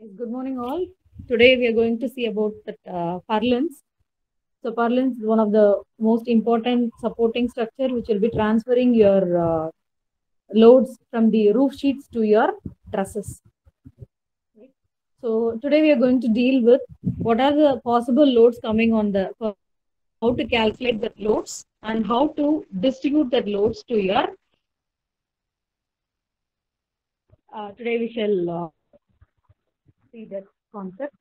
Yes, good morning all. Today we are going to see about the uh, purlins. So purlins is one of the most important supporting structure which will be transferring your uh, loads from the roof sheets to your trusses. So today we are going to deal with what are the possible loads coming on the how to calculate the loads and how to distribute that loads to your uh, today we shall uh, see that concept.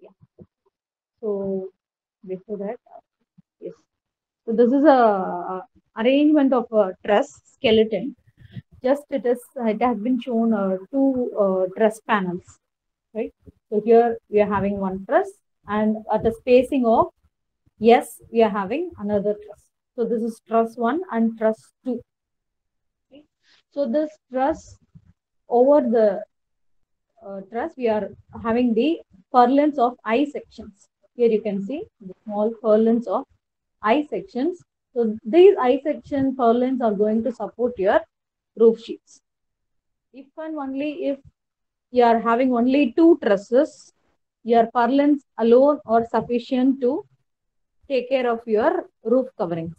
Yeah. So before that, yes. So this is a, arrangement of a truss skeleton. Just it is it has been shown uh, two uh, truss panels, right? So here we are having one truss, and at a spacing of yes, we are having another truss. So this is truss one and truss two. Okay. So this truss over the uh, truss, we are having the purlins of I sections. Here you can see the small purlins of I sections. So these I section purlins are going to support your roof sheets. If and only if you are having only two trusses, your purlins alone are sufficient to take care of your roof coverings.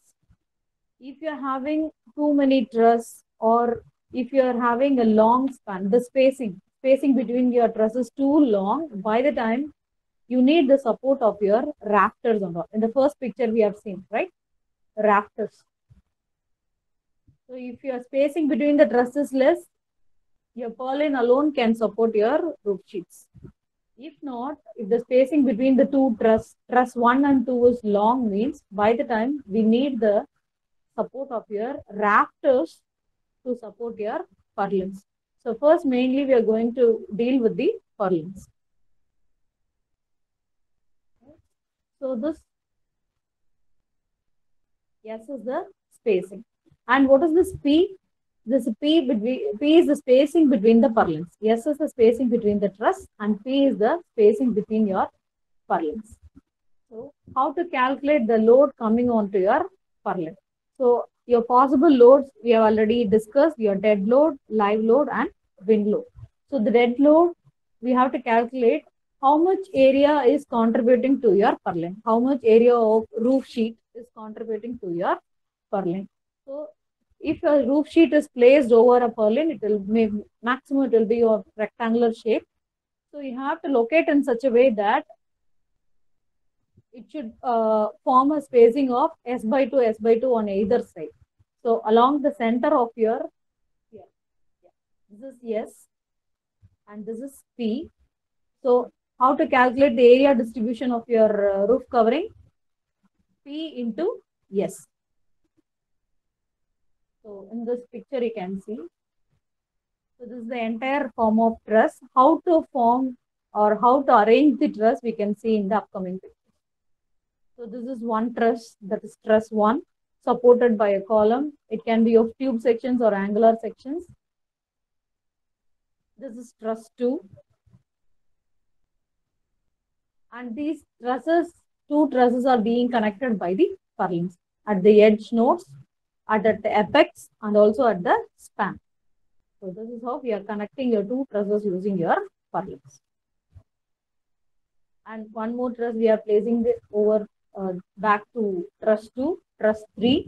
If you are having too many trusses or if you are having a long span, the spacing, spacing between your trusses too long, by the time you need the support of your rafters all. In the first picture we have seen, right? Rafters. So if your spacing between the trusses less, your purlin alone can support your roof sheets. If not, if the spacing between the two truss, truss 1 and 2 is long means by the time we need the support of your rafters to support your purlins. So first mainly we are going to deal with the purlins. So this yes is the spacing. And what is this P? This P between P is the spacing between the purlins. S is the spacing between the truss and P is the spacing between your purlins. So how to calculate the load coming onto your purlin? So your possible loads we have already discussed your dead load, live load and wind load. So the dead load we have to calculate how much area is contributing to your purlin, how much area of roof sheet is contributing to your purlin. So if a roof sheet is placed over a purlin, it will make maximum it will be of rectangular shape. So you have to locate in such a way that it should uh, form a spacing of s by 2, s by 2 on either side. So along the center of your, yeah, this is S and this is P. So how to calculate the area distribution of your uh, roof covering? P into S. So in this picture you can see. So this is the entire form of truss. How to form or how to arrange the truss we can see in the upcoming picture. So this is one truss that is truss 1 supported by a column. It can be of tube sections or angular sections. This is truss 2. And these trusses, two trusses are being connected by the purlins at the edge nodes, at the apex and also at the span. So this is how we are connecting your two trusses using your purlins. And one more truss we are placing this over uh, back to truss 2 truss 3.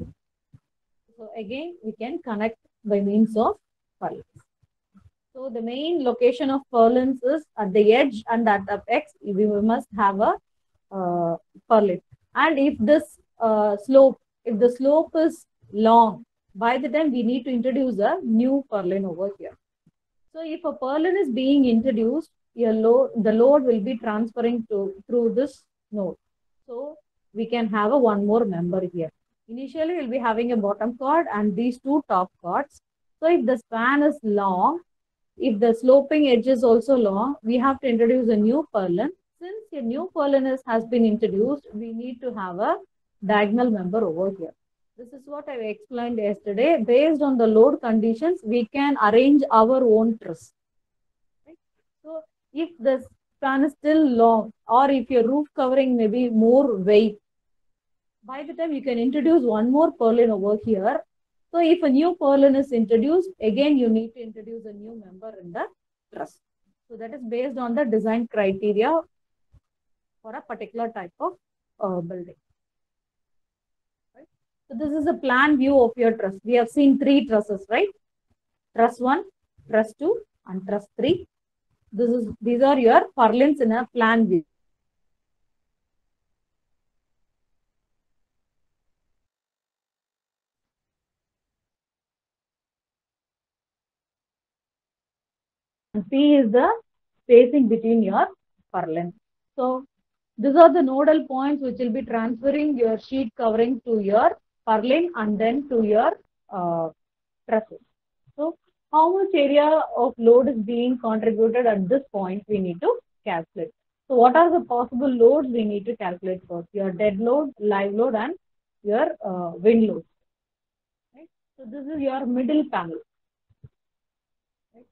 So again, we can connect by means of purlins. So the main location of purlins is at the edge and at the apex, we must have a uh, purlin. And if this uh, slope, if the slope is long, by the time we need to introduce a new purlin over here. So if a purlin is being introduced, your load, the load will be transferring to through this node. So we can have a one more member here. Initially, we'll be having a bottom chord and these two top chords. So if the span is long, if the sloping edge is also long, we have to introduce a new purlin. Since a new purlin is, has been introduced, we need to have a diagonal member over here. This is what I explained yesterday. Based on the load conditions, we can arrange our own truss. Right? So if the span is still long or if your roof covering may be more weight, by the time you can introduce one more purlin over here So if a new purlin is introduced, again you need to introduce a new member in the truss. So that is based on the design criteria for a particular type of uh, building. So this is a plan view of your truss. We have seen three trusses, right? Truss 1, truss 2 and truss 3. This is These are your purlins in a plan view. And P is the spacing between your purlin. So these are the nodal points which will be transferring your sheet covering to your purlin and then to your uh, trusses. How much area of load is being contributed at this point we need to calculate. So what are the possible loads we need to calculate first? Your dead load, live load and your uh, wind load. Right? So this is your middle panel. Right?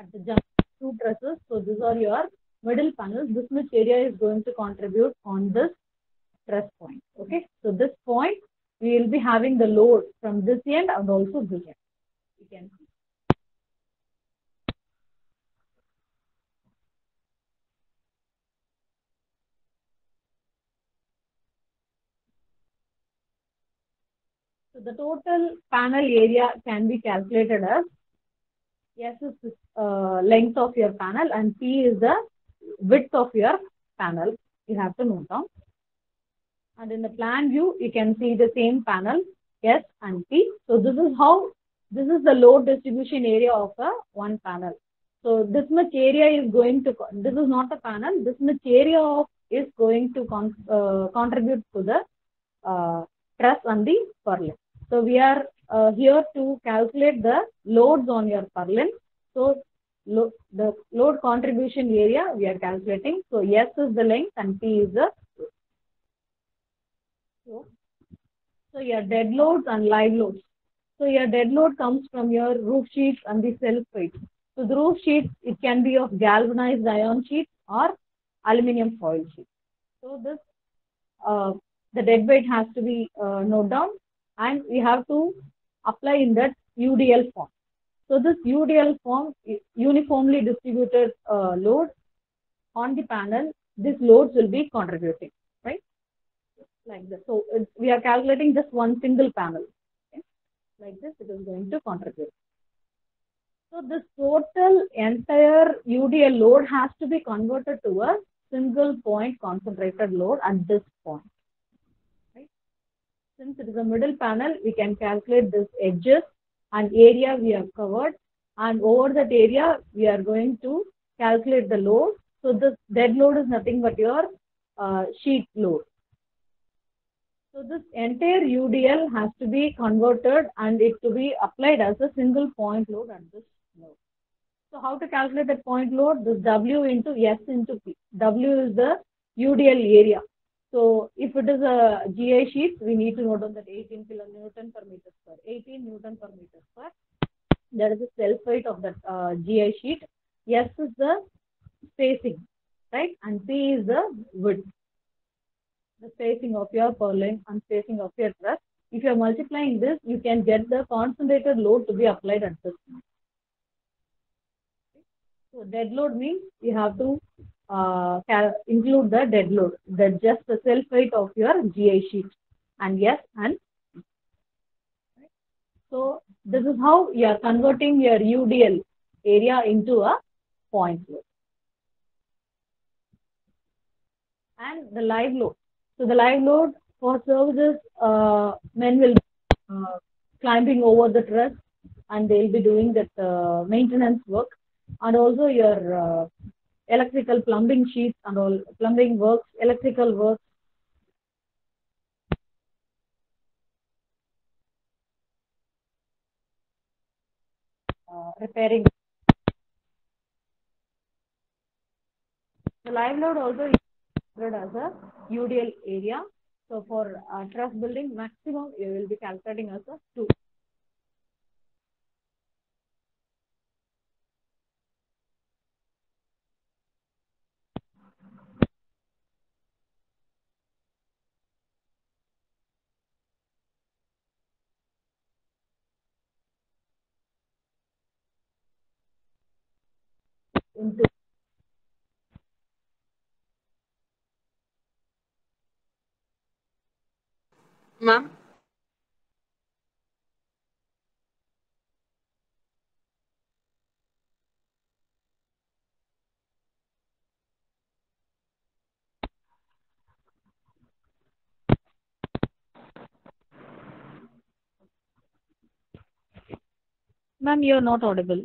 At the jump two trusses. So these are your middle panels. This much area is going to contribute on this truss point. Okay. So this point we will be having the load from this end and also this end. You can see. So the total panel area can be calculated as S is uh, length of your panel and P is the width of your panel. You have to note down. And in the plan view, you can see the same panel S and P. So this is how, this is the load distribution area of a one panel. So this much area is going to, this is not a panel, this much area of is going to con, uh, contribute to the uh, truss and the purlin. So we are uh, here to calculate the loads on your purlin. So lo the load contribution area we are calculating. So S is the length and P is the so, so your dead loads and live loads. So your dead load comes from your roof sheets and the self weight. So the roof sheets it can be of galvanized iron sheet or aluminum foil sheet. So this uh, the dead weight has to be uh, noted down and we have to apply in that UDL form. So this UDL form uniformly distributed uh, load on the panel, these loads will be contributing, right? Like this. So we are calculating just one single panel. Okay? Like this, it is going to contribute. So this total entire UDL load has to be converted to a single point concentrated load at this point. Since it is a middle panel, we can calculate this edges and area we have covered. And over that area, we are going to calculate the load. So this dead load is nothing but your uh, sheet load. So this entire UDL has to be converted and it to be applied as a single point load at this node. So how to calculate that point load? This W into S into P. W is the UDL area. So if it is a GI sheet, we need to note on that 18 kilonewton per meter square, 18 newton per meter square. That is the self weight of that uh, GI sheet. S is the spacing, right? And P is the width, the spacing of your purlin and spacing of your truss. If you are multiplying this, you can get the concentrated load to be applied at this point. So dead load means you have to uh, include the dead load, the just the self weight of your GI sheet. And yes, and so this is how you are converting your UDL area into a point load. And the live load. So the live load for services, uh, men will uh, climbing over the truss and they'll be doing that uh, maintenance work and also your uh, electrical plumbing sheets and all plumbing works, electrical works. Uh, repairing. The live load also is as a UDL area. So for uh, truss building, maximum you will be calculating as a 2. Into ma'am Ma'am, you're not audible.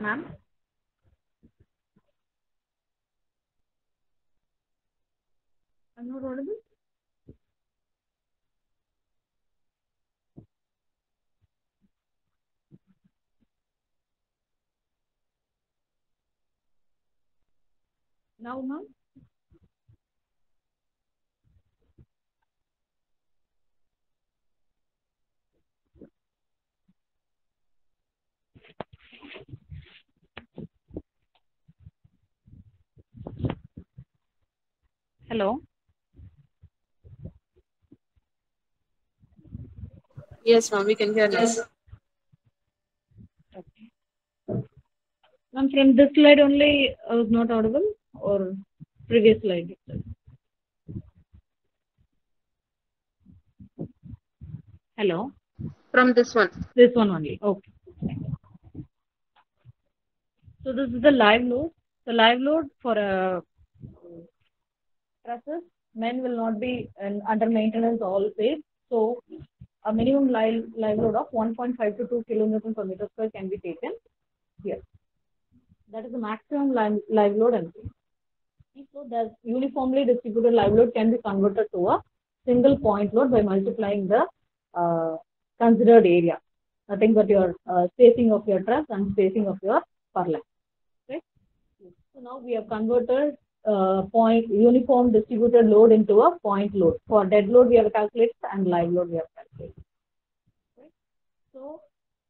Ma'am? I'm Now, ma'am? Hello? Yes ma'am we can hear now Okay. Ma'am, from this slide only I was not audible or previous slide? itself? Hello? from this one This one only. Okay. So this is the live load. The live load for uh, a process, men will not be in, under maintenance always. A minimum live, live load of 1.5 to 2 kilonewton per meter square can be taken here. That is the maximum live, live load and so the uniformly distributed live load can be converted to a single point load by multiplying the uh, considered area. Nothing but your uh, spacing of your truss and spacing of your purlin. Right? So now we have converted uh, point uniform distributed load into a point load. For dead load we have calculated and live load we have calculated. So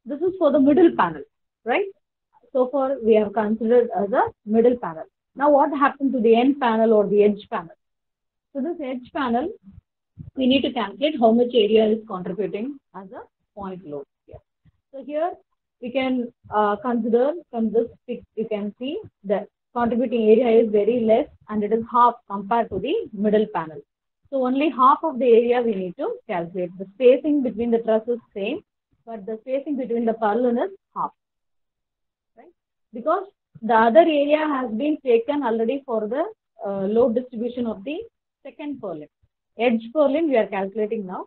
this is for the middle panel, right? So far we have considered as a middle panel. Now what happened to the end panel or the edge panel? So this edge panel, we need to calculate how much area is contributing as a point load here. So here we can uh, consider from this you can see that contributing area is very less and it is half compared to the middle panel. So only half of the area we need to calculate. The spacing between the truss is same, but the spacing between the purlin is half. Right? Because the other area has been taken already for the uh, load distribution of the second purlin. Edge purlin we are calculating now.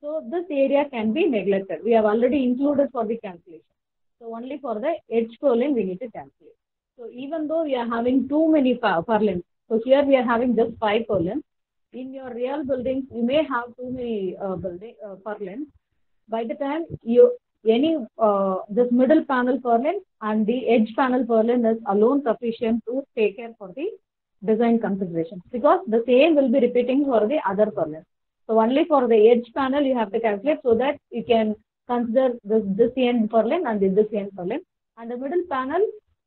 So this area can be neglected. We have already included for the calculation. So only for the edge purlin we need to calculate. So even though we are having too many purlins, so here we are having just five purlins. In your real buildings, you may have too many uh, building uh, purlins. By the time you any uh, this middle panel purlin and the edge panel purlin is alone sufficient to take care for the design considerations because the same will be repeating for the other purlin. So only for the edge panel you have to calculate so that you can consider this this end purlin and this end purlin. And the middle panel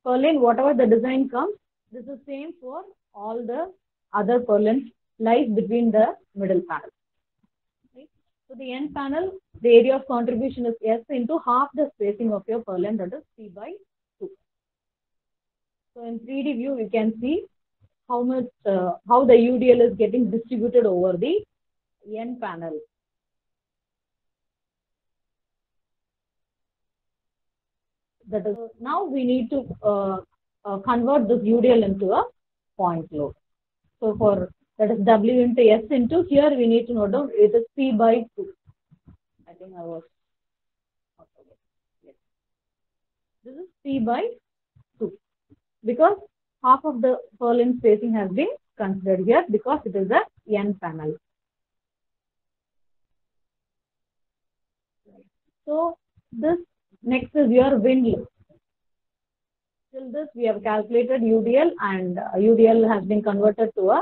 purlin, whatever the design comes, this is same for all the other purlins lies between the middle panel. Right? So the end panel, the area of contribution is S into half the spacing of your purlin that is P by 2. So in 3D view, you can see how much, uh, how the UDL is getting distributed over the end panel. That is, now we need to uh, uh, convert this UDL into a point load. So for that is W into S into here we need to note down it is P by 2. I think I was. Yes. This is P by 2 because half of the purlin spacing has been considered here because it is a N panel. So this next is your wind load. Till this we have calculated UDL and uh, UDL has been converted to a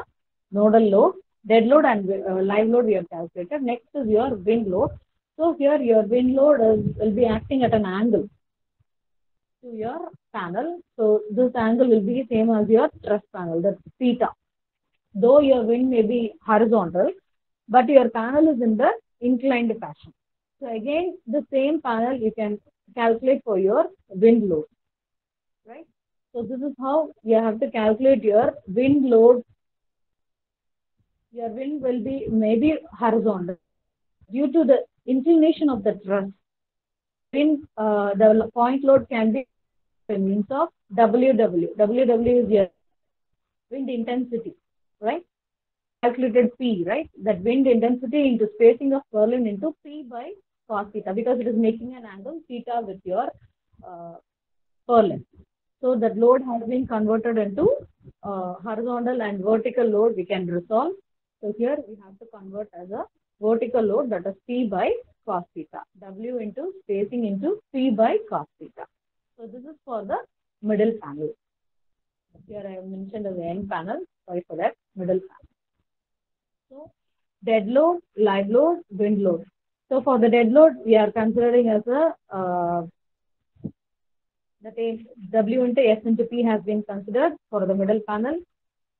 nodal load. Dead load and uh, live load we have calculated. Next is your wind load. So here your wind load is, will be acting at an angle to your panel. So this angle will be same as your truss panel, that's theta. though your wind may be horizontal, but your panel is in the inclined fashion. So again, the same panel you can calculate for your wind load, right? So this is how you have to calculate your wind load. Your wind will be maybe horizontal due to the inclination of the truss. Wind, uh, the point load can be by means of WW. WW is your wind intensity, right? Calculated P, right? That wind intensity into spacing of purlin into P by cos theta because it is making an angle theta with your uh. So that load has been converted into uh, horizontal and vertical load we can resolve. So here we have to convert as a vertical load that is P by cos theta. W into spacing into P by cos theta. So this is for the middle panel. Here I have mentioned as the end panel. Sorry for that middle panel. So dead load, live load, wind load. So for the dead load, we are considering as a uh, is W into S into P has been considered for the middle panel.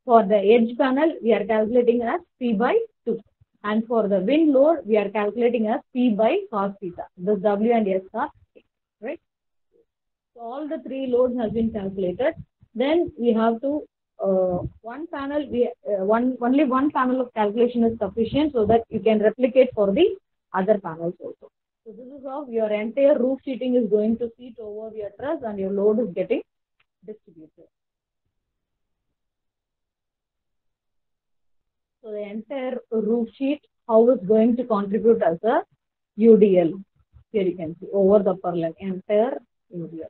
For the edge panel, we are calculating as P by 2. And for the wind load, we are calculating as P by cos theta. This W and S are right. So all the three loads have been calculated. Then we have to uh, one panel we uh, one only one panel of calculation is sufficient so that you can replicate for the other panels also. So this is how your entire roof sheeting is going to seat over your truss and your load is getting distributed. So the entire roof sheet how is going to contribute as a UDL. Here you can see over the purlin entire UDL.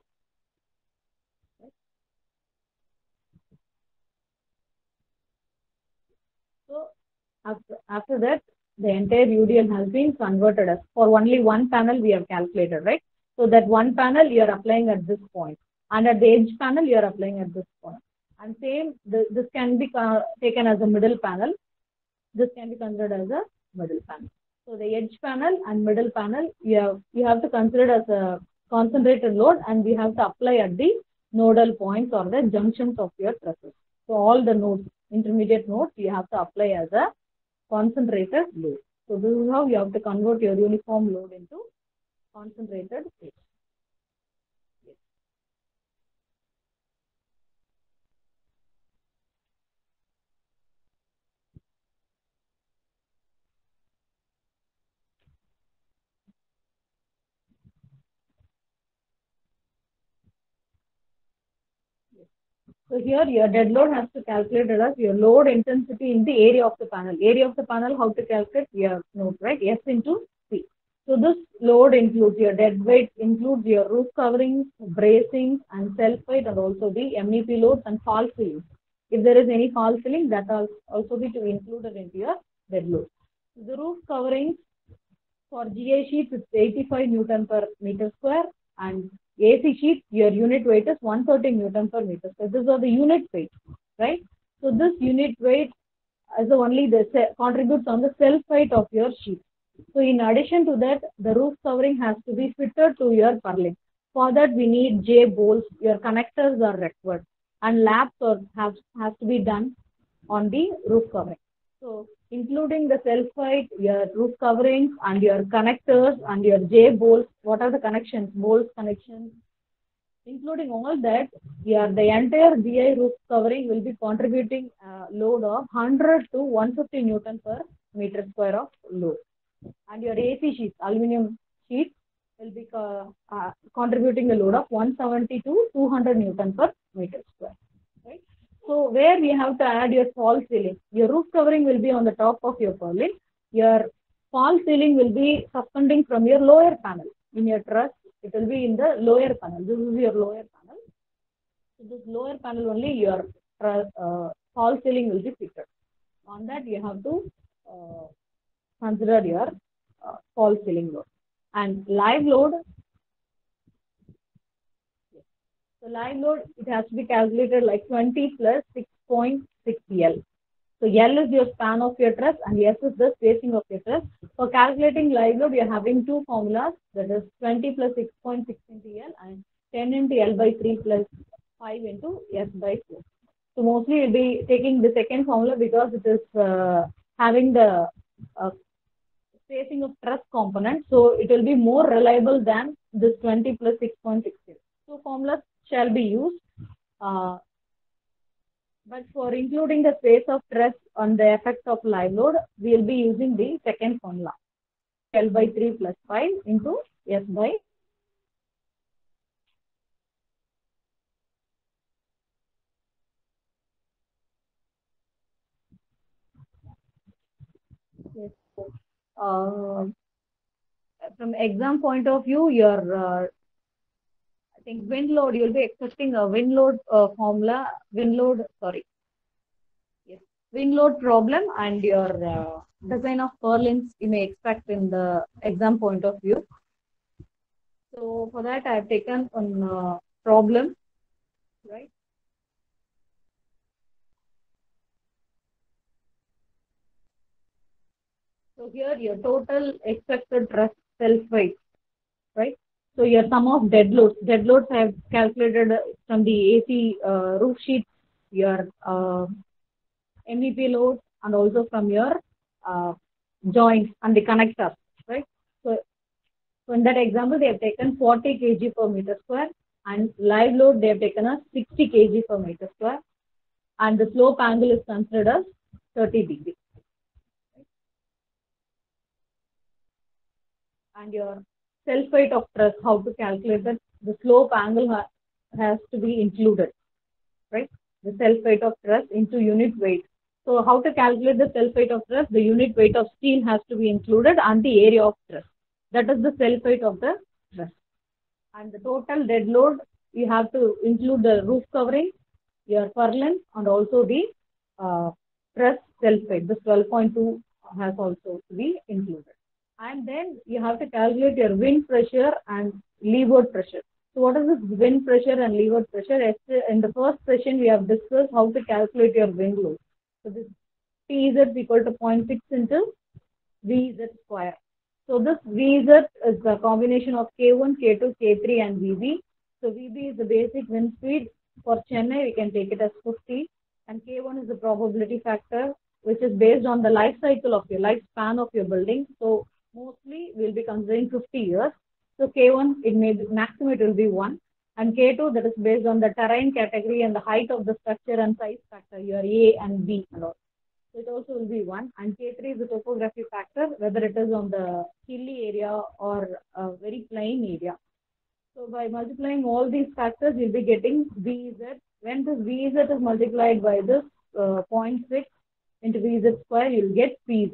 So after, after that, the entire UDL has been converted as for only one panel we have calculated, right? So that one panel you are applying at this point, and at the edge panel you are applying at this point. And same, the, this can be uh, taken as a middle panel. This can be considered as a middle panel. So the edge panel and middle panel, you have, you have to consider as a concentrated load and we have to apply at the nodal points or the junctions of your trusses. So all the nodes, intermediate nodes, you have to apply as a concentrated load. So this is how you have to convert your uniform load into concentrated state. So here your dead load has to calculate as your load intensity in the area of the panel. Area of the panel, how to calculate? We have note, right? S into C. So this load includes your dead weight, includes your roof coverings, bracings, and self weight, and also the MEP loads and fall ceilings. If there is any fall ceiling, that will also be to included into your dead load. The roof coverings for GA sheets, it's 85 Newton per meter square, and AC sheet, your unit weight is 130 Newton per meter. So these are the unit weight, right? So this unit weight is only the contributes on the self weight of your sheet. So in addition to that, the roof covering has to be fitted to your purlin. For that, we need J bolts. Your connectors are required, and laps or have has to be done on the roof covering. So including the self weight, your roof coverings, and your connectors and your J bolts. What are the connections? Bolts connections. Including all that, your the entire GI roof covering will be contributing a load of 100 to 150 Newton per meter square of load. And your AC sheets, aluminum sheets, will be uh, uh, contributing a load of 170 to 200 Newton per meter square. So where we have to add your fall ceiling, your roof covering will be on the top of your purlin. Your fall ceiling will be suspending from your lower panel. In your truss, it will be in the lower panel. This is your lower panel. So this lower panel only your uh, fall ceiling will be fitted. On that you have to uh, consider your uh, fall ceiling load. And live load, so live load, it has to be calculated like 20 plus 6.6 L. So L is your span of your truss and S is the spacing of your truss. For calculating live load, you're having two formulas, that is 20 plus 6.6 into L and 10 into L by 3 plus 5 into S by 4. So mostly you'll be taking the second formula because it is uh, having the uh, spacing of truss component. So it will be more reliable than this 20 plus 6.60. So formulas shall be used. Uh, but for including the space of stress on the effect of live load, we will be using the second formula. L by 3 plus 5 into S by Yes. Uh, from exam point of view, your uh, Think wind load, you'll be expecting a wind load uh, formula, wind load, sorry. Yes, wind load problem and your uh, design of purlins you may expect in the exam point of view. So for that, I have taken one uh, problem, right? So here your total expected self weight, right? So your sum of dead loads. Dead loads I have calculated from the AC uh, roof sheet, your uh, MEP loads, and also from your uh, joints and the connectors, right? So, so in that example, they have taken 40 kg per meter square, and live load they have taken as 60 kg per meter square, and the slope angle is considered as 30 degrees. and your self weight of truss, how to calculate that, the slope angle ha has to be included, right? The self weight of truss into unit weight. So how to calculate the self weight of truss? The unit weight of steel has to be included and the area of truss. That is the self weight of the truss. And the total dead load, you have to include the roof covering, your purlin, and also the uh, self weight. This 12.2 has also to be included and then you have to calculate your wind pressure and leeward pressure. So what is this wind pressure and leeward pressure? In the first session, we have discussed how to calculate your wind load. So this P is equal to 0.6 into VZ square. So this VZ is the combination of K1, K2, K3 and VB. So VB is the basic wind speed. For Chennai, we can take it as 50 and K1 is the probability factor which is based on the life cycle of your lifespan of your building. So mostly we'll be considering 50 years. So K1, it may be, maximum it will be 1. And K2, that is based on the terrain category and the height of the structure and size factor, your A and B and all. So it also will be 1. And K3 is the topography factor, whether it is on the hilly area or a very plain area. So by multiplying all these factors, you'll be getting VZ. When this VZ is multiplied by this uh, 0.6 into VZ square, you'll get PZ.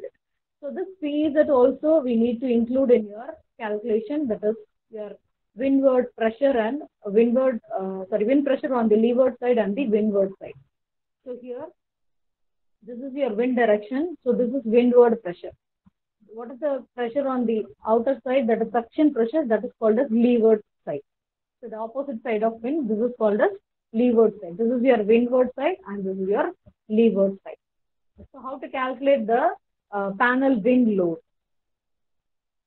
So this PZ also we need to include in your calculation that is your windward pressure and windward, uh, sorry, wind pressure on the leeward side and the windward side. So here, this is your wind direction. So this is windward pressure. What is the pressure on the outer side? That is suction pressure. That is called as leeward side. So the opposite side of wind, this is called as leeward side. This is your windward side and this is your leeward side. So how to calculate the uh, panel wind load?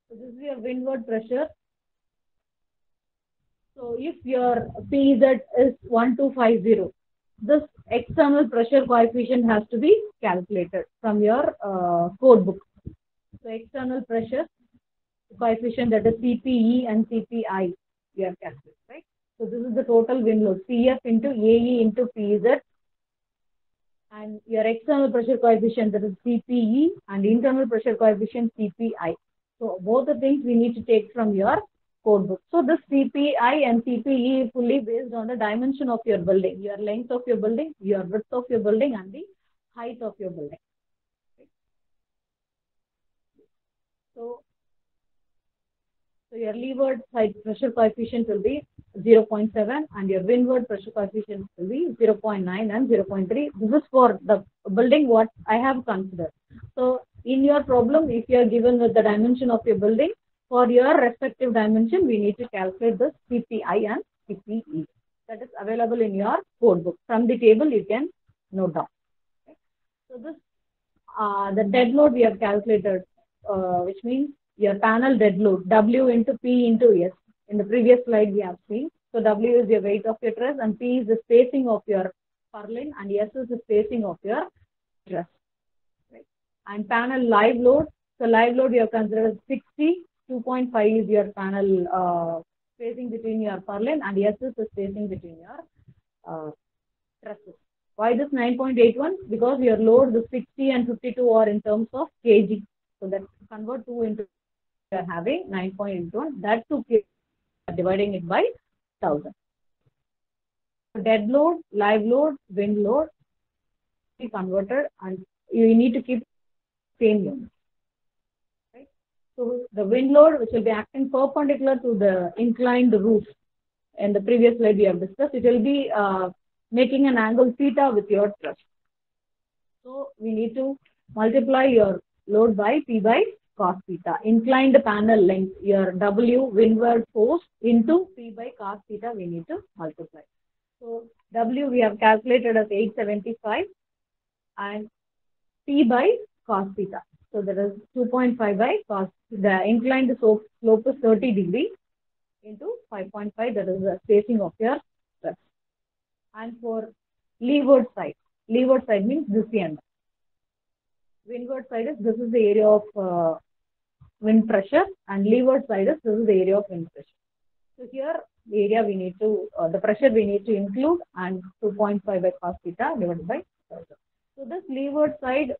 So this is your windward pressure. So if your PZ is 1250, this external pressure coefficient has to be calculated from your uh, code book. So external pressure coefficient that is CPE and CPI you have calculated, right? So this is the total wind load, CF into AE into PZ and your external pressure coefficient that is CPE and internal pressure coefficient CPI. So both the things we need to take from your code book. So this CPI and CPE is fully based on the dimension of your building, your length of your building, your width of your building and the height of your building. So, so your leeward side pressure coefficient will be 0.7 and your windward pressure coefficient will be 0.9 and 0.3. This is for the building what I have considered. So in your problem, if you are given with the dimension of your building, for your respective dimension, we need to calculate the CPI and CPE. That is available in your code book. From the table, you can note down. Okay. So this, uh, the dead load we have calculated, uh, which means your panel dead load, W into P into S. In the previous slide, we have seen. So W is your weight of your truss and P is the spacing of your purlin and S is the spacing of your truss. Right? And panel live load. So live load you have considered 60, 2.5 is your panel uh, spacing between your purlin and S is the spacing between your uh, trusses. Why this 9.81? Because your load, the 60 and 52 are in terms of kg. So that convert 2 into, you are having 9.81. That 2 kg, dividing it by 1000. Dead load, live load, wind load, be converted and you need to keep same unit. Right? So the wind load, which will be acting perpendicular to the inclined roof. In the previous slide we have discussed, it will be uh, making an angle theta with your thrust. So we need to multiply your load by P by cos theta. Inclined panel length, your W windward force into P by cos theta we need to multiply. So W we have calculated as 875 and P by cos theta. So there is 2.5 by cos. The inclined slope, is 30 degree into 5.5 that is the spacing of your. And for leeward side, leeward side means this end. Windward side is this is the area of uh, wind pressure and leeward side is this is the area of wind pressure. So here the area we need to, uh, the pressure we need to include and 2.5 by cos theta divided by 1000. So this leeward side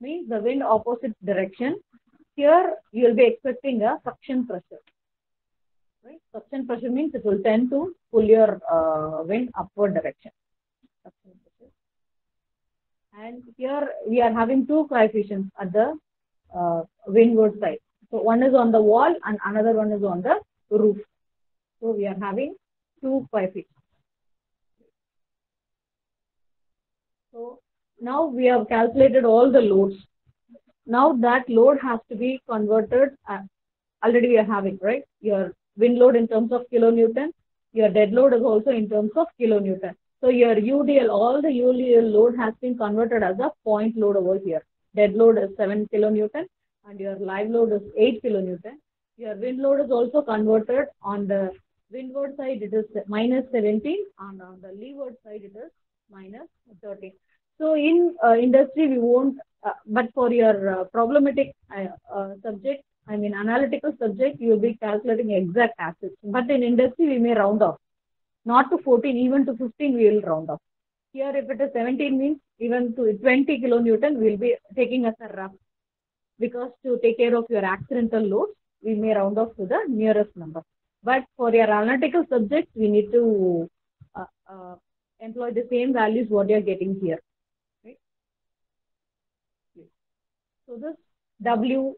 means the wind opposite direction. Here you will be expecting a suction pressure. Right? Suction pressure means it will tend to pull your uh, wind upward direction. And here we are having two coefficients at the uh, windward side. So one is on the wall and another one is on the roof. So we are having two coefficients. So now we have calculated all the loads. Now that load has to be converted. Uh, already we are having, right? Your wind load in terms of kilonewton. Your dead load is also in terms of kilonewton. So your UDL, all the UDL load has been converted as a point load over here. Dead load is 7 kilonewton and your live load is 8 kilonewton. Your wind load is also converted on the windward side it is minus 17 and on the leeward side it is minus 13. So in uh, industry we won't, uh, but for your uh, problematic subject, I mean analytical subject, you will be calculating exact assets. But in industry we may round off, not to 14, even to 15 we will round off. Here if it is 17 means even to 20 kilonewton we will be taking as a rough. Because to take care of your accidental loads, we may round off to the nearest number. But for your analytical subjects, we need to uh, uh, employ the same values what you are getting here. Right? So this W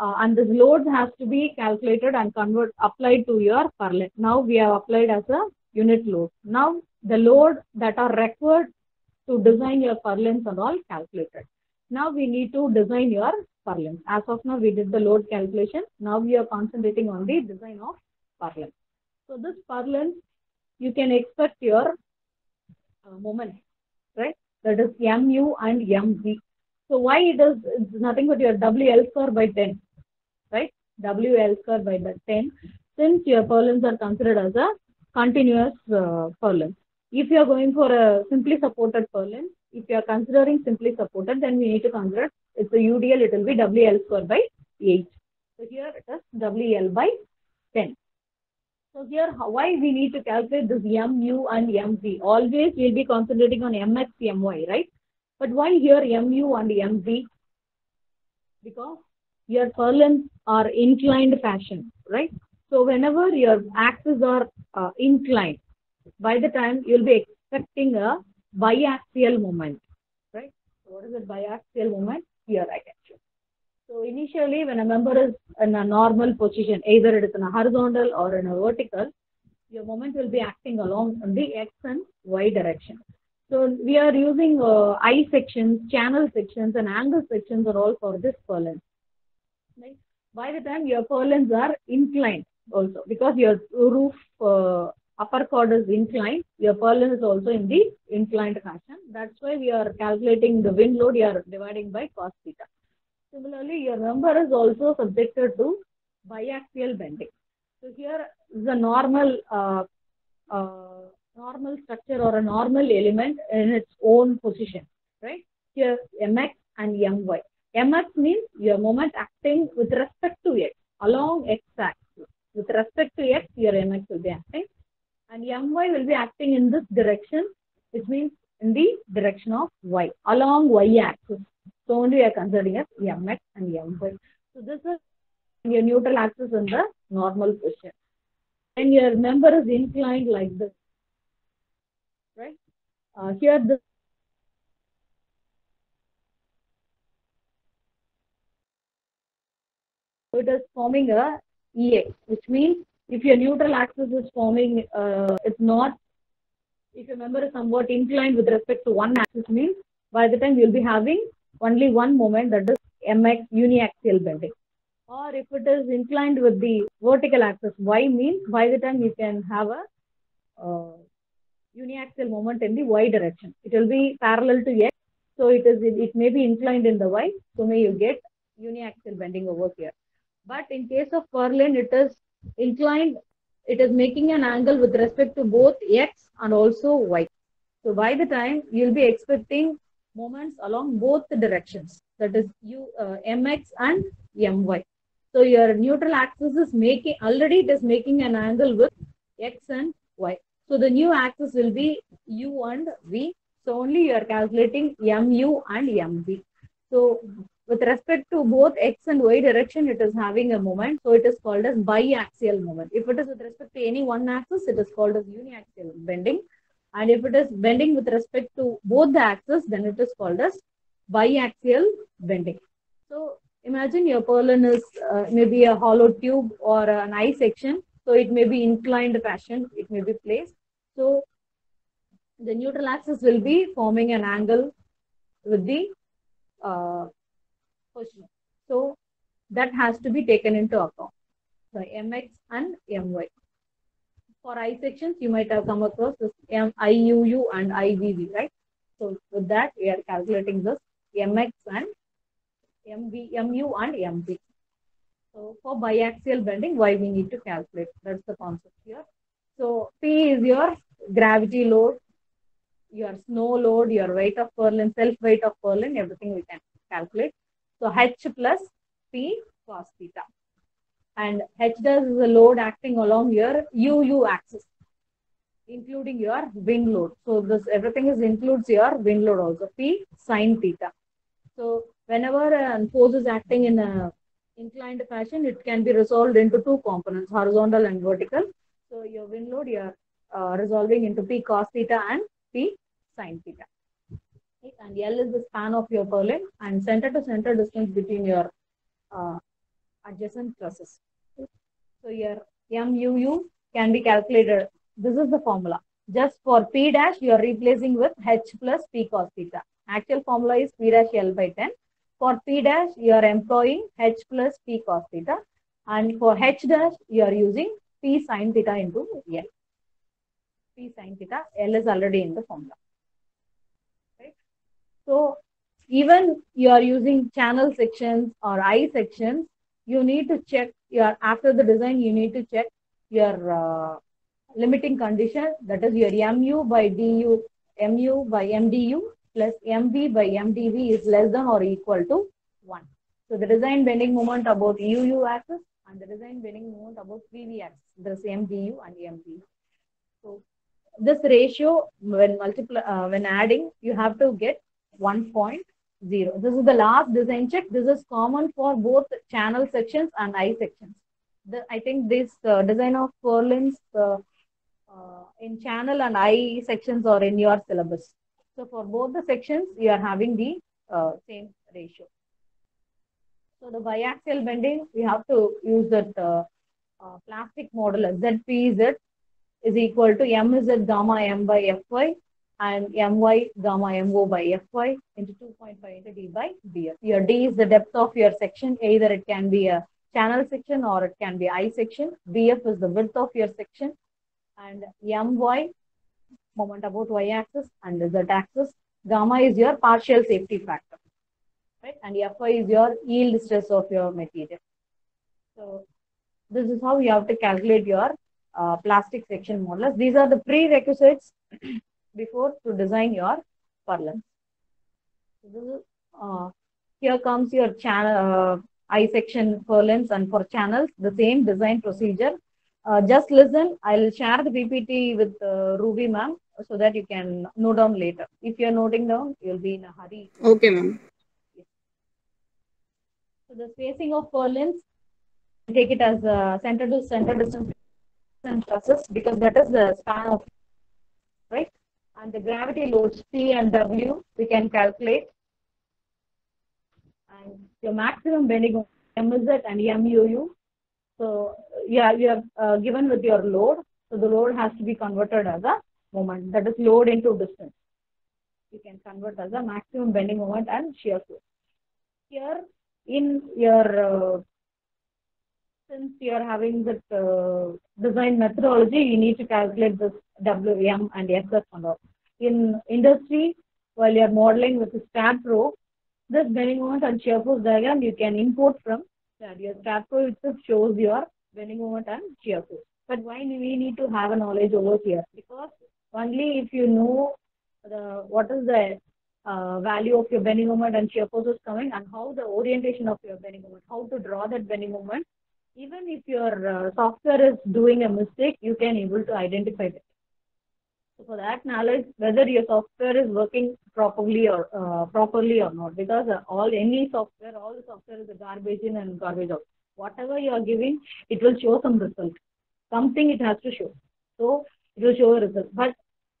uh, and this load has to be calculated and convert applied to your purlin. Now we have applied as a unit load. Now the load that are required to design your purlins are all calculated. Now we need to design your purlins. As of now, we did the load calculation. Now we are concentrating on the design of purlin. So this purlin, you can expect your uh, moment, right? That is mu and mv. So why it is it's nothing but your WL square by 10, right? WL square by 10. Since your purlins are considered as a continuous uh. If you are going for a simply supported purlin, if you are considering simply supported, then we need to consider it's a UDL, it will be WL square by 8. So here it is WL by 10. So here, why we need to calculate this MU and MV? Always we'll be concentrating on MX, MY, right? But why here MU and MV? Because your purlins are inclined fashion, right? So whenever your axes are uh, inclined, by the time you'll be expecting a biaxial moment, right? So what is a biaxial moment? Here I can show. So initially, when a member is in a normal position, either it is in a horizontal or in a vertical, your moment will be acting along the x and y direction. So we are using uh, I sections, channel sections, and angle sections are all for this purlin. By the time your purlins are inclined also, because your roof uh, upper chord is inclined, your purlin is also in the inclined fashion. That's why we are calculating the wind load, you are dividing by cos theta. Similarly, your number is also subjected to biaxial bending. So here is a normal uh, uh, normal structure or a normal element in its own position, right? Here, mx and my. Mx means your moment acting with respect to x along x axis. With respect to x, your mx will be acting, and my will be acting in this direction, which means in the direction of y along y axis. So only we are considering as mx and my. So this is your neutral axis in the normal position. And your member is inclined like this, right? Uh, here the it is forming a EX, which means if your neutral axis is forming, uh, it's not, if your member is somewhat inclined with respect to one axis means by the time you'll be having only one moment that is MX uniaxial bending. Or if it is inclined with the vertical axis, Y means by the time you can have a uh, uniaxial moment in the Y direction. It will be parallel to X, so it is it may be inclined in the Y, so may you get uniaxial bending over here. But in case of purlin, it is inclined, it is making an angle with respect to both X and also Y. So by the time you'll be expecting moments along both directions, that is U, uh, MX and MY. So your neutral axis is making, already it is making an angle with X and Y. So the new axis will be U and V. So only you are calculating MU and MV. So with respect to both X and Y direction, it is having a moment. So it is called as biaxial moment. If it is with respect to any one axis, it is called as uniaxial bending. And if it is bending with respect to both the axes, then it is called as biaxial bending. So imagine your purlin is uh, maybe a hollow tube or an I section. So it may be inclined fashion, it may be placed. So the neutral axis will be forming an angle with the uh, position. So that has to be taken into account. So mx and my. For I sections, you might have come across this M, IUU and IVV, right? So with that, we are calculating this mx and MV, MU and MV. So for biaxial bending, why we need to calculate? That's the concept here. So P is your gravity load, your snow load, your weight of purlin, self weight of purlin, everything we can calculate. So H plus P cos theta. And H does is a load acting along your UU axis, including your wind load. So this everything is includes your wind load also. P sine theta. So whenever a force is acting in a inclined fashion, it can be resolved into two components, horizontal and vertical. So your wind load, you are uh, resolving into P cos theta and P sine theta. And L is the span of your purlin and center to center distance between your uh, adjacent trusses. So your MUU can be calculated. This is the formula. Just for P dash, you are replacing with H plus P cos theta. Actual formula is P dash L by 10. For P dash, you are employing H plus P cos theta. And for H dash, you are using P sine theta into L. P sine theta, L is already in the formula. So even you are using channel sections or I sections, you need to check your after the design, you need to check your uh, limiting condition that is your mu by du, mu by mdu plus mv by mdv is less than or equal to 1. So the design bending moment about uu axis and the design bending moment about vv axis, the same du and mv. So this ratio when multiply uh, when adding, you have to get 1.0. This is the last design check. This is common for both channel sections and I sections. The, I think this uh, design of purlins uh, uh, in channel and I sections are in your syllabus. So for both the sections, you are having the uh, same ratio. So the biaxial bending, we have to use that uh, uh, plastic model ZPZ is equal to M is MZ gamma M by Fy and My gamma Mo by Fy into 2.5 into D by Df. Your D is the depth of your section. Either it can be a channel section or it can be I section. Df is the width of your section and My moment about y axis and z axis. Gamma is your partial safety factor, right? And Fy is your yield stress of your material. So this is how you have to calculate your uh, plastic section modulus. These are the prerequisites before to design your purlins. So this is, uh, here comes your channel uh, I section purlins and for channels the same design procedure. Uh, just listen. I'll share the PPT with uh, Ruby ma'am so that you can note down later. If you're noting down, you'll be in a hurry. Okay, ma'am. So the spacing of purlins, take it as a center to center distance process because that is the span of right and the gravity loads P and W we can calculate and your maximum bending moment MZ and MUU. So yeah, you are uh, given with your load. So the load has to be converted as a moment. That is load into distance. You can convert as a maximum bending moment and shear force. Here in your uh, since you are having that uh, design methodology, you need to calculate this WM and SF and all. In industry, while you are modeling with the STAAD Pro, this bending moment and shear force diagram you can import from that. Your STAAD Pro itself shows your bending moment and shear force. But why we need to have a knowledge over here? Because only if you know the what is the uh, value of your bending moment and shear force is coming and how the orientation of your bending moment, how to draw that bending moment. Even if your uh, software is doing a mistake, you can able to identify it. So for that knowledge, whether your software is working properly or uh, properly or not, because uh, all any software, all the software is a garbage in and garbage out. Whatever you are giving, it will show some result. Something it has to show. So it will show a result. But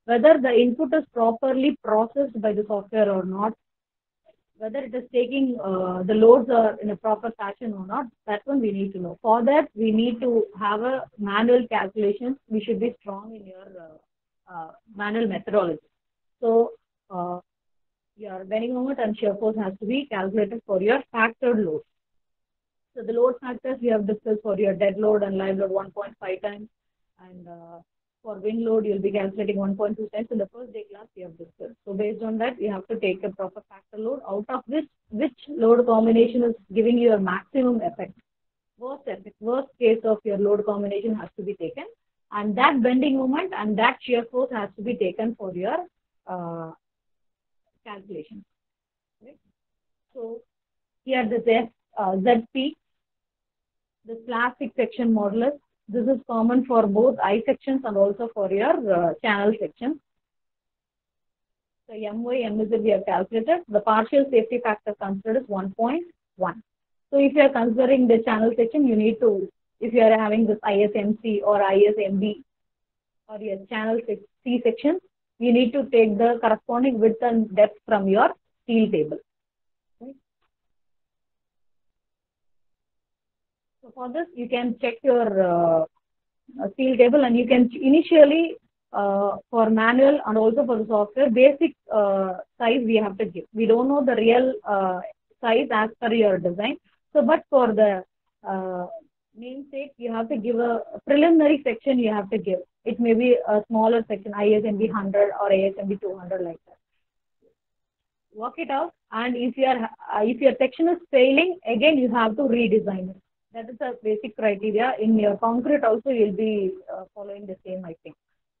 whether the input is properly processed by the software or not, whether it is taking uh, the loads are in a proper fashion or not, that one we need to know. For that, we need to have a manual calculation. We should be strong in your uh, uh, manual methodology. So, uh, your bending moment and shear force has to be calculated for your factored load. So, the load factors we have discussed for your dead load and live load 1.5 times and uh, for wind load, you'll be calculating 1.2 times. In the first day class, we have discussed. So based on that, you have to take a proper factor load out of which which load combination is giving you a maximum effect. Worst effect, worst case of your load combination has to be taken, and that bending moment and that shear force has to be taken for your uh, calculation. Right? So here the Z, uh, ZP, the plastic section modulus this is common for both I sections and also for your uh, channel sections. So MY, MZ we have calculated. The partial safety factor considered is 1.1. So if you are considering the channel section, you need to, if you are having this ISMC or ISMB or your channel C section, you need to take the corresponding width and depth from your steel table. So for this, you can check your uh, steel table and you can initially uh, for manual and also for the software, basic uh, size we have to give. We don't know the real uh, size as per your design. So, but for the uh, namesake, you have to give a preliminary section you have to give. It may be a smaller section, ISMB 100 or ISMB 200 like that. Work it out and if your uh, if your section is failing, again you have to redesign it. That is a basic criteria. In your concrete also, you'll be uh, following the same, I think.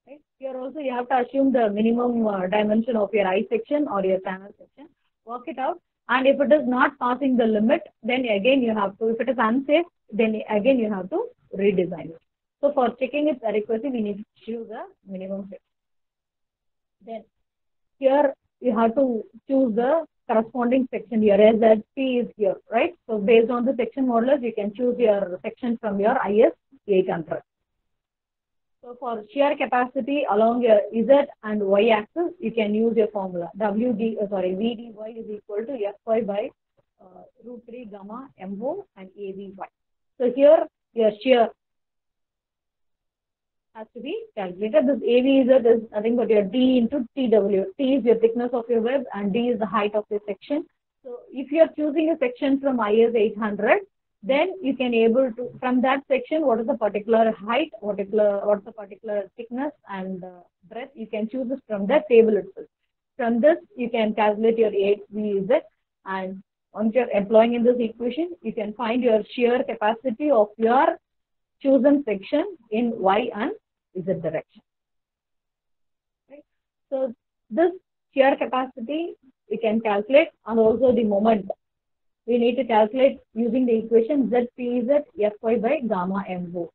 Right? Here also, you have to assume the minimum uh, dimension of your I section or your channel section. Work it out. And if it is not passing the limit, then again you have to, if it is unsafe, then again you have to redesign it. So for checking its adequacy, we need to choose a minimum section. Then here you have to choose the corresponding section here as that P is here, right? So based on the section modulus, you can choose your section from your IS 800. So for shear capacity along your Z and Y axis, you can use your formula. WD, uh, sorry, VDY is equal to Fy by uh, root 3 gamma MO and AVY. So here your shear has to be calculated. This AVZ is nothing but your D into TW. T is your thickness of your web and D is the height of your section. So if you are choosing a section from IS 800, then you can able to, from that section, what is the particular height, particular, what's the particular thickness and breadth, you can choose this from that table itself. From this, you can calculate your AVZ and once you're employing in this equation, you can find your shear capacity of your chosen section in Y and Z direction. Right? So this shear capacity we can calculate and also the moment. We need to calculate using the equation ZPZ Fy by gamma MO.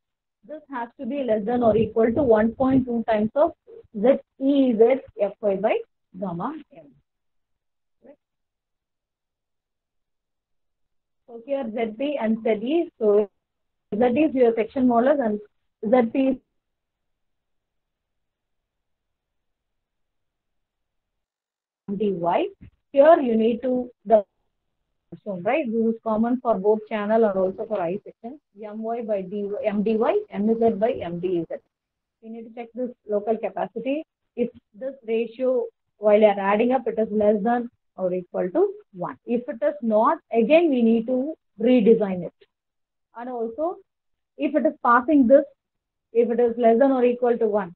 This has to be less than or equal to 1.2 times of ZEZ Fy by gamma M. So here ZB and ZE, so Z is your section modulus and ZP is dy. Here you need to the shown, right? This is common for both channel and also for I section. My by dy, mdy, mz by mdz. You need to check this local capacity. If this ratio, while you are adding up, it is less than or equal to 1. If it is not, again we need to redesign it. And also, if it is passing this, if it is less than or equal to 1,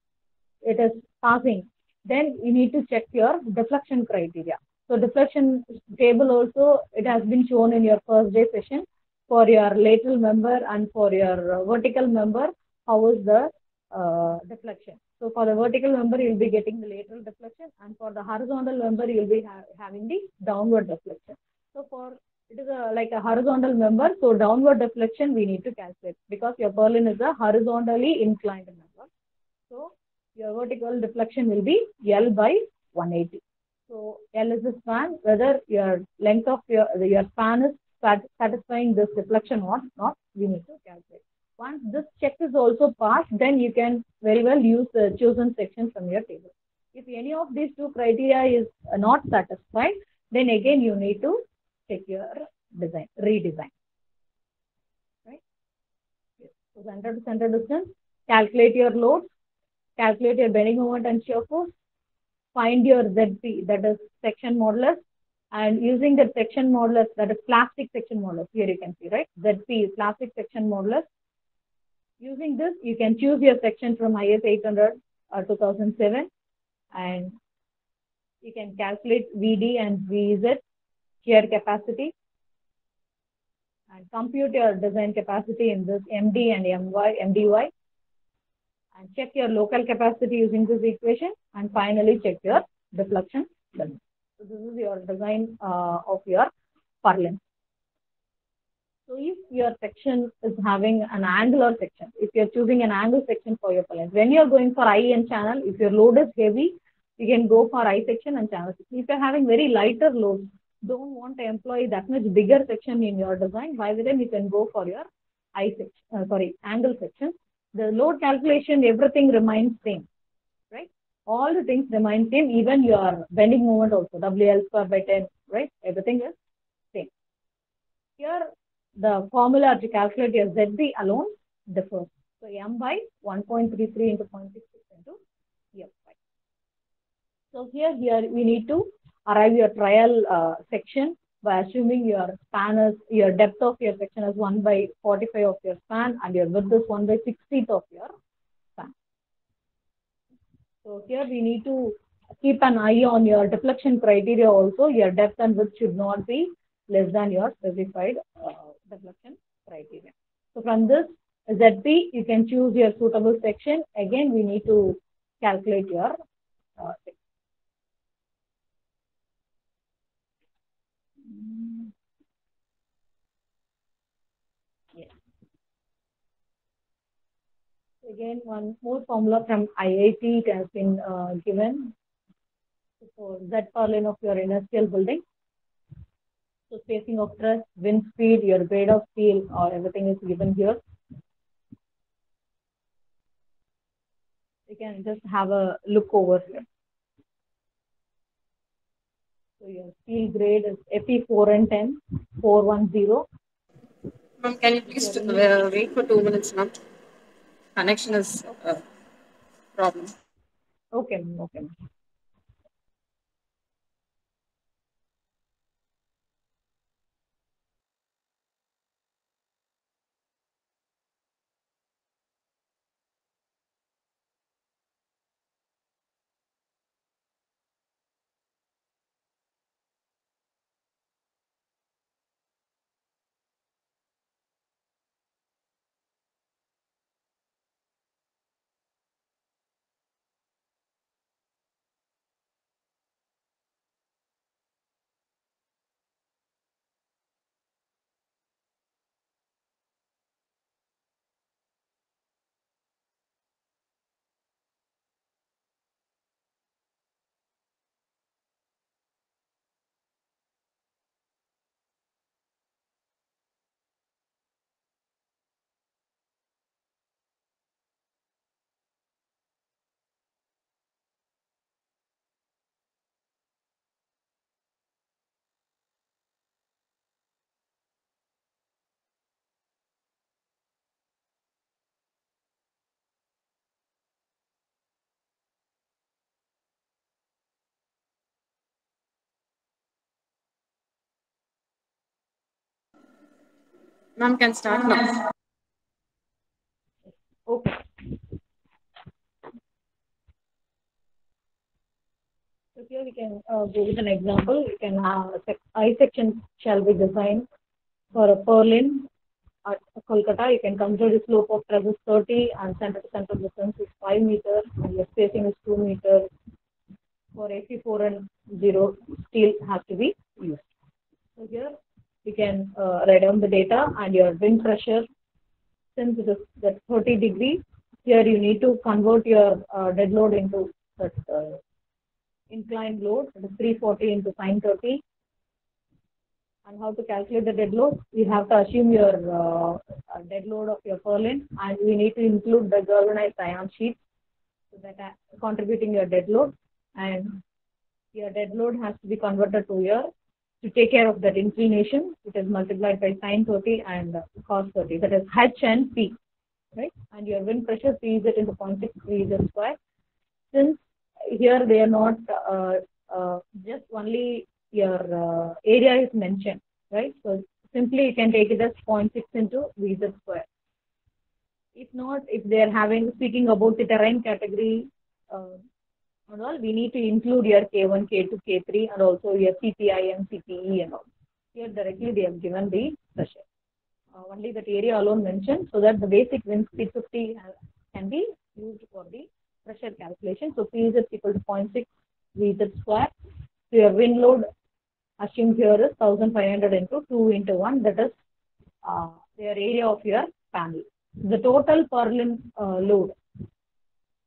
it is passing, then you need to check your deflection criteria. So deflection table also, it has been shown in your first day session for your lateral member and for your vertical member, how is the uh, deflection. So for the vertical member, you'll be getting the lateral deflection and for the horizontal member, you'll be ha having the downward deflection. So for it is a, like a horizontal member, so downward deflection we need to calculate because your purlin is a horizontally inclined member. So your vertical deflection will be L by 180. So L is the span, whether your length of your your span is sat satisfying this deflection or not, we need to calculate. Once this check is also passed, then you can very well use the chosen section from your table. If any of these two criteria is not satisfied, then again you need to check your design, redesign. Right? So center to center distance, calculate your loads, calculate your bending moment and shear force, find your ZP, that is section modulus, and using the section modulus, that is plastic section modulus, here you can see, right? ZP is plastic section modulus. Using this, you can choose your section from IS 800 or 2007, and you can calculate VD and VZ, shear capacity, and compute your design capacity in this MD and MY, MDY, and check your local capacity using this equation and finally check your deflection. So this is your design uh, of your purlin. So if your section is having an angular section, if you're choosing an angle section for your purlin, when you're going for I and channel, if your load is heavy, you can go for I section and channel section. If you're having very lighter loads, don't want to employ that much bigger section in your design, by the time you can go for your I section, uh, sorry, angle section the load calculation, everything remains same, right? All the things remain same, even your bending moment also, WL square by 10, right? Everything is same. Here, the formula to calculate your ZB alone differs. So, M by 1.33 into 0.66 into F. So, here, here we need to arrive your trial uh, section by assuming your span is, your depth of your section is 1 by 45 of your span and your width is 1 by 60th of your span. So here we need to keep an eye on your deflection criteria also. Your depth and width should not be less than your specified uh, deflection criteria. So from this ZP, you can choose your suitable section. Again, we need to calculate your uh, Again, one more formula from IIT it has been uh, given for Z purlin of your industrial building. So spacing of truss, wind speed, your grade of steel, or everything is given here. You can just have a look over here. So your steel grade is FE4 and 10, 410. Ma'am, can you please uh, wait for two minutes, ma'am? Connection is uh, problem. Okay, okay. Ma'am. Can start now. Okay. So here we can uh, go with an example. We can have a sec- I section shall be designed for a purlin at Kolkata. You can consider the slope of travel 30 and center to center distance is 5 meters and your spacing is 2 meters. For AC4 and 0, steel has to be used. So here we can uh, write down the data and your wind pressure. Since it is that 30 degree here you need to convert your uh, dead load into that uh, inclined load. That is 340 into sine 30 and how to calculate the dead load? We have to assume your uh, dead load of your purlin and we need to include the galvanized iron sheet so that uh, contributing your dead load. And your dead load has to be converted to your to take care of that inclination, it is multiplied by sine 30 and cos 30. That is H and P, right? And your wind pressure P is it into 0.6 Z square. Since here they are not uh, uh, just only your uh, area is mentioned, right? So simply you can take it as 0.6 into VZ square. If not, if they are having speaking about the terrain category, uh, and all, we need to include your K1, K2, K3, and also your CPI, CPE, and all. Here directly they have given the pressure. Uh, only that area alone mentioned, so that the basic wind speed 50 can be used for the pressure calculation. So P is equal to 0.6 VZ square. So your wind load assumed here is 1500 into 2 into 1, that is uh, your area of your panel. The total purlin uh, load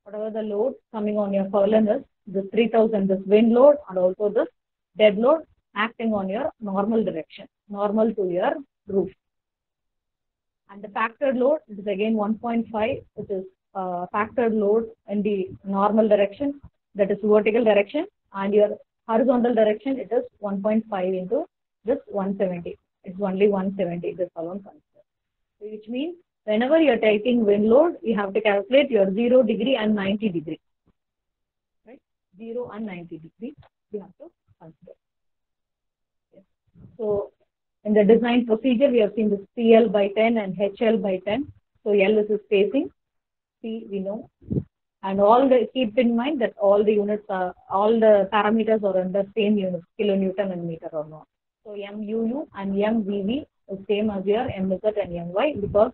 whatever the load coming on your purlin is, this 3000, this wind load and also this dead load acting on your normal direction, normal to your roof. And the factored load is again 1.5, which is uh, factored load in the normal direction, that is vertical direction, and your horizontal direction, it is 1.5 into this 170. It's only 170, this alone considered. Which means whenever you're taking wind load, you have to calculate your 0 degree and 90 degree. Right? 0 and 90 degree, you have to consider. Yes. So, in the design procedure, we have seen this CL by 10 and HL by 10. So, L is the spacing, C we know. And all the, keep in mind that all the units are, all the parameters are under same units, kilonewton and meter or not. So, MUU and MVV is same as your MZ and MY because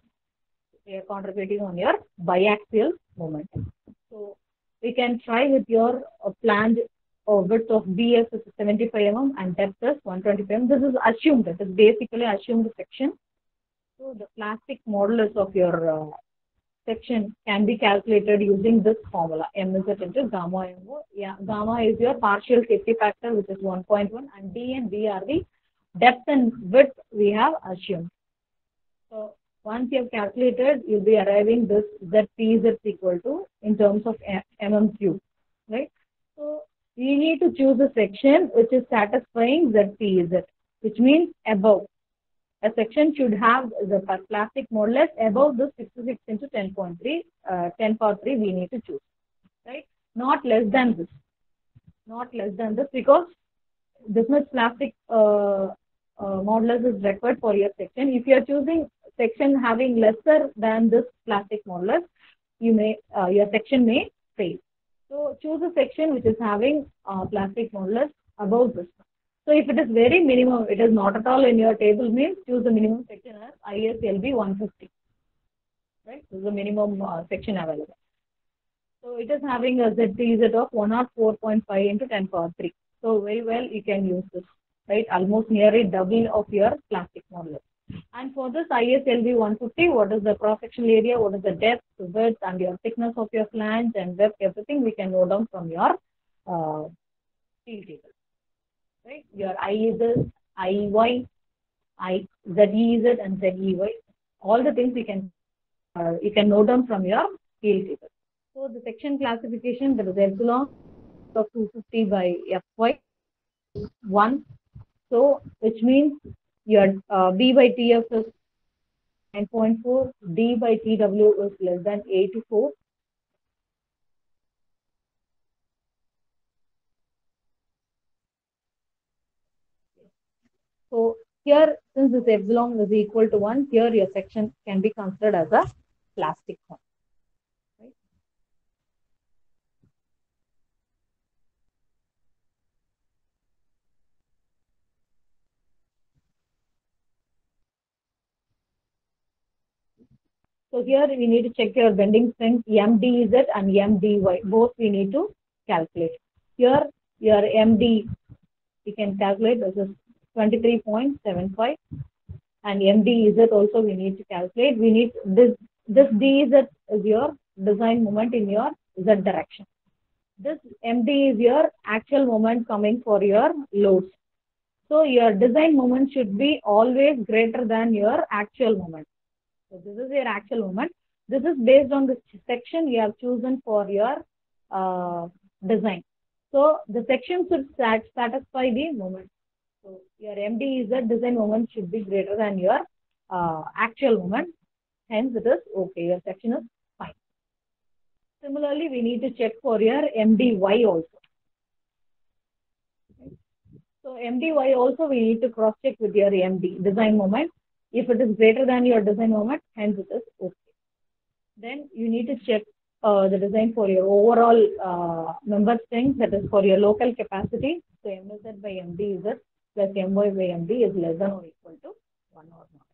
they are contributing on your biaxial moment. So we can try with your uh, planned uh, width of BS is 75 mm and depth is 125 mm. This is assumed. That is basically assumed section. So the plastic modulus of your uh, section can be calculated using this formula m is into gamma m. Yeah, gamma is your partial safety factor which is 1.1 and D and B are the depth and width we have assumed. So once you have calculated, you'll be arriving this that P is equal to in terms of mm cube, right? So you need to choose a section which is satisfying it, which means above. A section should have the plastic modulus above the 66 into 10.3, uh, 10 power 3 we need to choose, right? Not less than this, not less than this because this much plastic uh, uh, modulus is required for your section. If you are choosing section having lesser than this plastic modulus, you may uh, your section may fail. So choose a section which is having uh, plastic modulus above this. So if it is very minimum, it is not at all in your table means choose the minimum section as ISLB 150. Right? This is the minimum uh, section available. So it is having a ZTZ of 104.5 into 10 power 3. So very well you can use this, right? Almost nearly double of your plastic modulus. And for this ISLB 150, what is the cross-sectional area, what is the depth, width, and your thickness of your flange and depth, everything we can note down from your uh, steel table. Right? Your I is IY, I, ZEZ, and ZEY. All the things you can uh, you can note down from your steel table. So the section classification, there is epsilon of 250 by FY 1. So which means your uh, B by TF is 9.4, D by TW is less than 84. So Here, since this epsilon is equal to 1, here your section can be considered as a plastic one. So here we need to check your bending strength MDZ and MDY. Both we need to calculate. Here your MD we can calculate this is 23.75 and MDZ also we need to calculate. We need this this DZ is your design moment in your Z direction. This MD is your actual moment coming for your loads. So your design moment should be always greater than your actual moment. So this is your actual moment. This is based on the section you have chosen for your uh, design. So the section should sat satisfy the moment. So your MD is the design moment should be greater than your uh, actual moment. Hence it is okay. Your section is fine. Similarly, we need to check for your MDY also. So MDY also we need to cross check with your MD design moment. If it is greater than your design moment, hence it is okay. Then you need to check uh, the design for your overall uh, member strength, that is for your local capacity. So MZ by MD is plus MY by MD is less than or equal to 1 or not.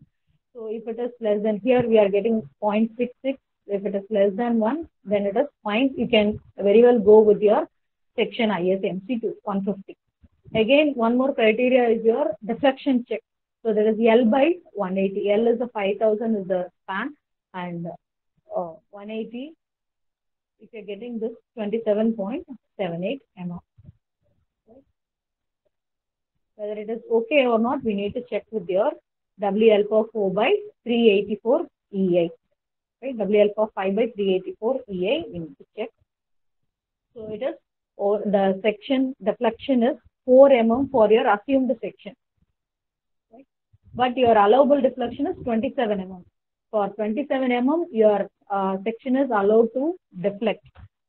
So if it is less than here, we are getting 0.66. If it is less than 1, then it is fine. You can very well go with your section ISMC to 150. Again, one more criteria is your deflection check. So there is L by 180. L is the 5000 is the span and uh, 180 if you're getting this 27.78 mm. Whether it is okay or not, we need to check with your W alpha 4 by 384 EI. Right? W alpha 5 by 384 EI, we need to check. So it is, or the section deflection is 4 mm for your assumed section. But your allowable deflection is 27 mm. For 27 mm, your uh, section is allowed to deflect.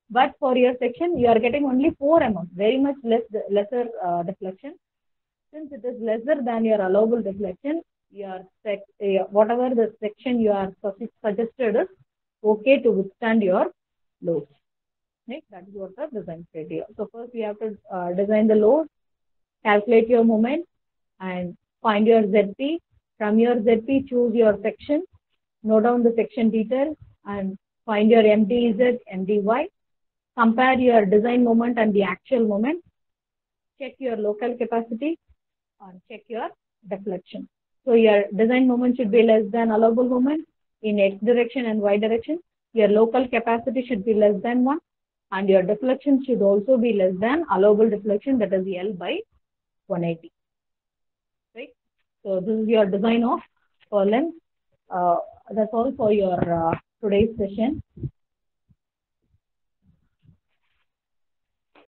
But for your section, you are getting only 4 mm, very much less lesser uh, deflection. Since it is lesser than your allowable deflection, your sec, uh, whatever the section you are suggested is okay to withstand your loads. Right? That is what the design criteria. So first we have to uh, design the load, calculate your moment, and find your ZP. From your ZP, choose your section, note down the section detail, and find your MDZ, MDY. Compare your design moment and the actual moment. Check your local capacity and check your deflection. So your design moment should be less than allowable moment in X direction and Y direction. Your local capacity should be less than 1 and your deflection should also be less than allowable deflection that is L by 180. So this is your design of purlin. Uh, that's all for your uh, today's session.